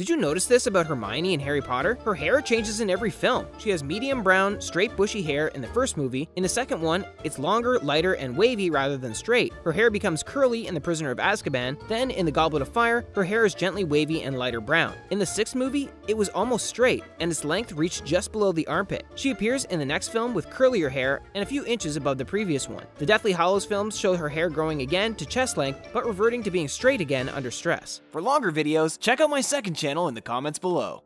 Did you notice this about Hermione in Harry Potter? Her hair changes in every film. She has medium brown, straight bushy hair in the first movie. In the second one, it's longer, lighter, and wavy rather than straight. Her hair becomes curly in The Prisoner of Azkaban. Then, in The Goblet of Fire, her hair is gently wavy and lighter brown. In the sixth movie, it was almost straight, and its length reached just below the armpit. She appears in the next film with curlier hair and a few inches above the previous one. The Deathly Hallows films show her hair growing again to chest length, but reverting to being straight again under stress. For longer videos, check out my second channel in the comments below.